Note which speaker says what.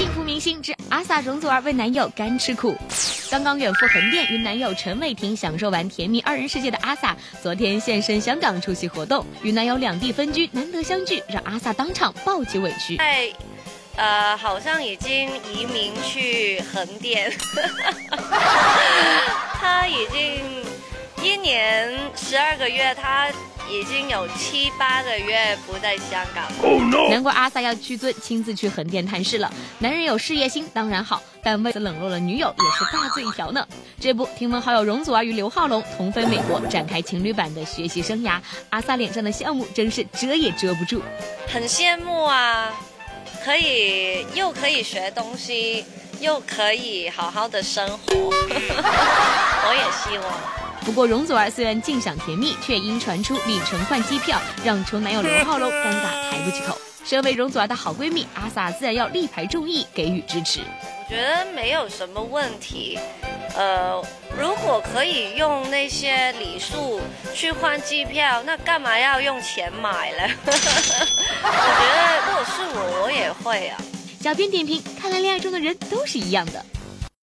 Speaker 1: 幸福明星之阿 sa 容祖儿为男友甘吃苦。刚刚远赴横店与男友陈伟霆享受完甜蜜二人世界的阿 sa，昨天现身香港出席活动，与男友两地分居，难得相聚，让阿 sa 当场抱起委屈。
Speaker 2: 哎，呃，好像已经移民去横店，年十二个月，他。已经有七八个月不在香港，
Speaker 1: 难怪阿 sa 要屈尊亲自去横店探视了。男人有事业心当然好，但为此冷落了女友也是大罪一条呢。这不，听闻好友容祖儿与刘浩龙同飞美国，展开情侣版的学习生涯，阿 sa 脸上的笑目真是遮也遮不住。
Speaker 2: 很羡慕啊，可以又可以学东西，又可以好好的生活，我也希望。
Speaker 1: 不过，容祖儿虽然尽享甜蜜，却因传出李晨换机票，让前男友刘浩龙尴尬抬不起头。身为容祖儿的好闺蜜，阿 sa 自然要力排众议给予支持。
Speaker 2: 我觉得没有什么问题。呃，如果可以用那些礼数去换机票，那干嘛要用钱买呢？我觉得如果是我，我也会啊。
Speaker 1: 小编点评：看来恋爱中的人都是一样的。